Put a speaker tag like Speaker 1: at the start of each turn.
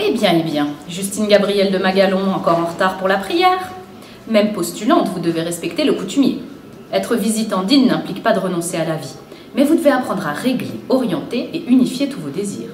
Speaker 1: Eh bien, eh bien, Justine Gabrielle de Magalon, encore en retard pour la prière. Même postulante, vous devez respecter le coutumier. Être visitandine n'implique pas de renoncer à la vie, mais vous devez apprendre à régler, orienter et unifier tous vos désirs.